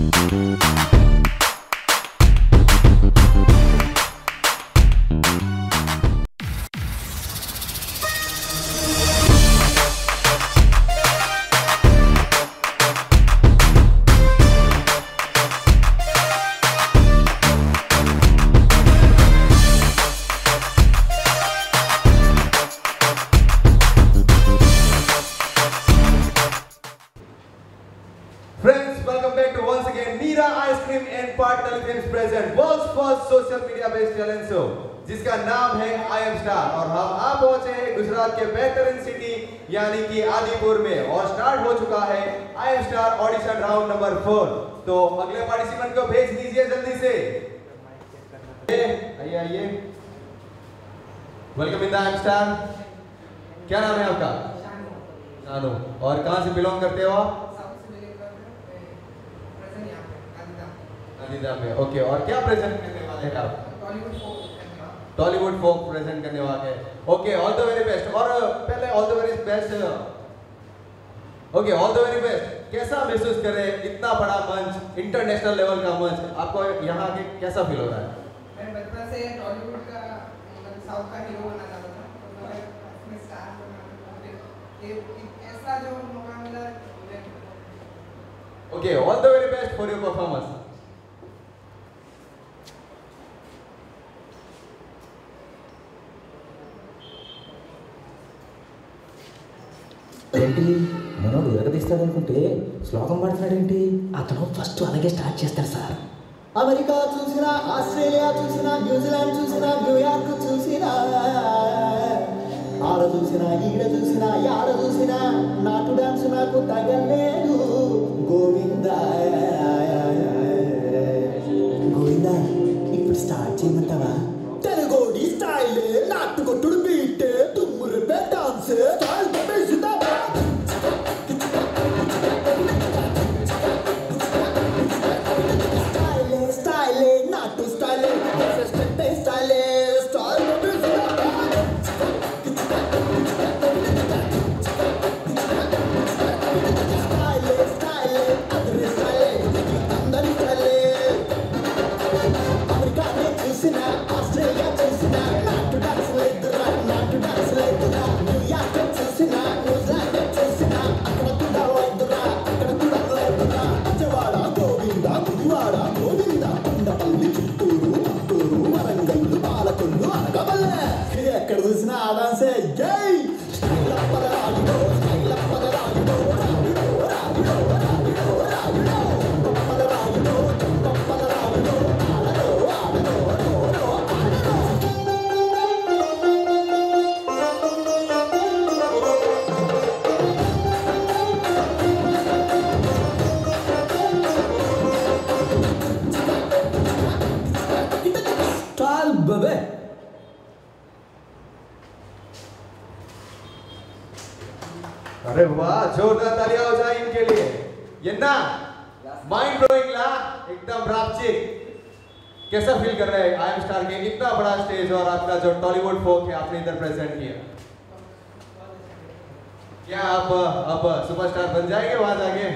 Música social media based talent show जिसका नाम है आई एम स्टार और हम आ पहुँचे हैं गुजरात के बेहतरीन सिटी यानी कि आदिपुर में। और स्टार्ट हो चुका है I am star audition round number four तो अगले पार्टिसिपेंट को भेज दीजिए जल्दी से। आइए आइए welcome in the I am star क्या नाम है आपका? शानू। और कहाँ से बिलोंग करते हो आप? गांधीधाम में ओके और क्या प्रेजेंट करने वाले हैं आप टॉलीवुड फोक प्रेजेंट करने वाले। हैं। Okay all the very best और पहले all the very best okay all the very best कैसा महसूस कर रहे हैं? इतना बड़ा मंच इंटरनेशनल लेवल का मंच आपको यहाँ आके कैसा फील हो रहा है? मैं बचपन से टॉलीवुड का मतलब साउथ का हीरो बनना चाहता था तो मैं अपने स्टार बनना ये ऐसा जो मौका मिला okay all the very best for your performance ఏంటి? మనోడు ఎరగదీస్తాడు అనుకుంటే శ్లోకం పాడుతున్నాడేంటి? అతను ఫస్ట్ అలాగే స్టార్ట్ చేస్తాడు సార్. అమెరికా చూసినా ఆస్ట్రేలియా చూసినా న్యూజిలాండ్ చూసినా న్యూయార్క్ చూసినా ఆడ చూసినా ఈడ చూసినా యాడ చూసినా నాటు డాన్స్ నాకు తగలేదు. గోవింద. గోవింద ఇప్పుడు స్టార్ట్ చేయమంటావా? తెలుగోడి స్టైల్ నాటు కొట్టుడు beat loud and say, Gay! Tal अरे वाह, जोरदार तालियाँ हो जाए इनके लिए। ये ना माइंड ब्लोइंग ला, एकदम रापचिक कैसा फील कर रहे हैं? आई एम स्टार के इतना बड़ा स्टेज और आपका जो टॉलीवुड फोक है, आपने इधर प्रेजेंट किया। क्या आप अब सुपरस्टार बन जाएँगे वहाँ जाके?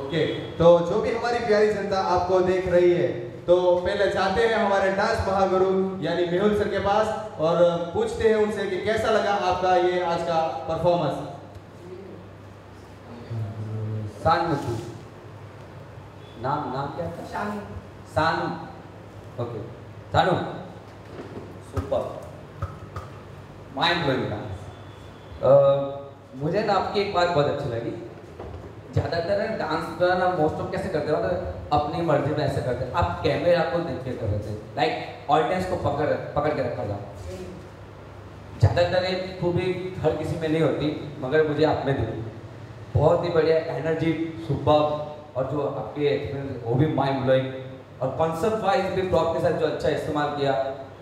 ओके तो जो भी हमारी प्यारी जनता आपको देख रही है तो पहले जाते हैं हमारे डांस महागुरु यानी मेहुल सर के पास और पूछते हैं उनसे कि कैसा लगा आपका ये आज का परफॉर्मेंस सानमुखी नाम नाम क्या था? शानू सानू। ओके। सानू। सुपर। माइंड ब्लोइंग डांस मुझे ना आपकी एक बात बहुत अच्छी लगी। ज़्यादातर डांस ना मोस्ट ऑफ़ कैसे करते हो? तो अपनी मर्ज़ी में ऐसे करते हैं। आप कैमरा को देख के कर रहे थे लाइक ऑडियंस को पकड़ पकड़ के रखा था ज़्यादातर ये खूबी हर किसी में नहीं होती, मगर मुझे आप में दिखी बहुत ही बढ़िया एनर्जी सुपर और जो आपके एक्सपीरियंस वो भी माइंड ब्लोइंग और कॉन्सेप्ट वाइज भी प्रॉप के साथ जो अच्छा इस्तेमाल किया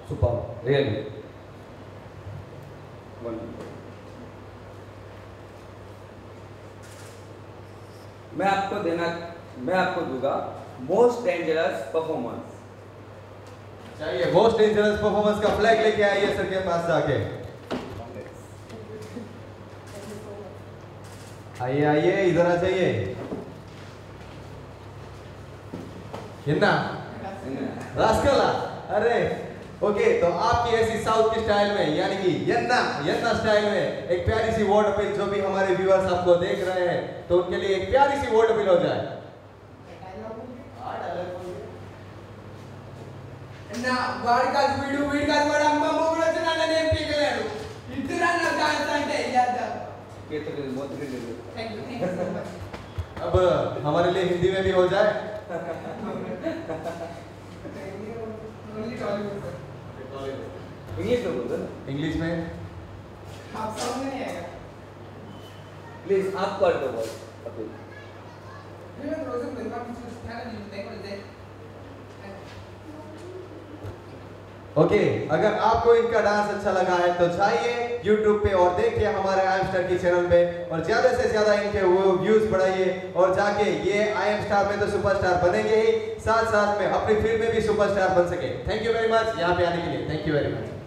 सुपर रियली मैं आपको देना मैं आपको दूँगा मोस्ट डेंजरस परफॉर्मेंस चाहिए मोस्ट डेंजरस परफॉर्मेंस का फ्लैग लेके आइए सर के पास जाके। आइए आइए इधर आ जाइए। हिन्ना रास्कला? अरे ओके तो आपकी ऐसी साउथ की स्टाइल में यानी कि यन्ना यन्ना स्टाइल में एक प्यारी सी वर्ड अपील जो भी हमारे व्यूअर्स आपको देख रहे हैं तो उनके लिए एक प्यारी सी वर्ड अपील हो जाए నా వాడి కాదు వీడు వీడి కాదు వాడు అమ్మ మొగుడు వచ్చి నన్ను నేర్పించలేడు ఇద్దరు అన్న డాన్స్ అంటే చేద్దాం ये तो बहुत thank you thank you so much अब हमारे लिए हिंदी में भी हो जाए ओनली टॉलीवुड सर इंग्लिश में बोल दो इंग्लिश में? आप समझ में नहीं आएगा प्लीज़ आप कर दो बॉल अभी मैं रोज फ्रोजन देखा कुछ खाना नहीं देखो देख ओके अगर आपको इनका डांस अच्छा लगा है तो जाइए यूट्यूब पे और देखिए हमारे आई एम स्टार के चैनल पे और ज़्यादा से ज़्यादा इनके वो व्यूज़ बढ़ाइए और जाके ये आई एम स्टार में तो सुपरस्टार बनेंगे ही साथ साथ में अपनी फ़ील्ड में भी सुपरस्टार बन सके। थैंक यू वेरी मच यहाँ पे आने के लिए। Thank you very much